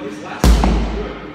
but his last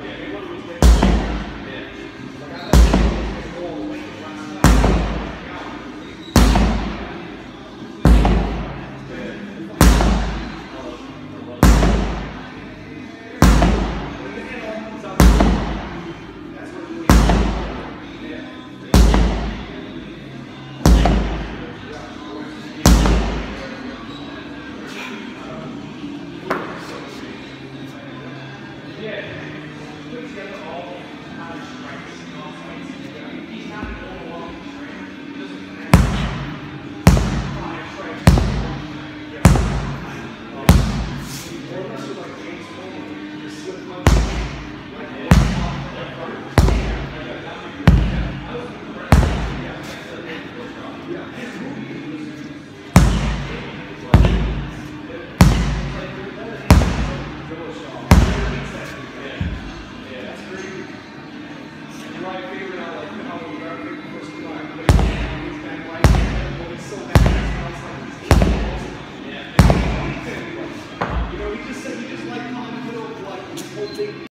said you just like calling it old, like, whole thing.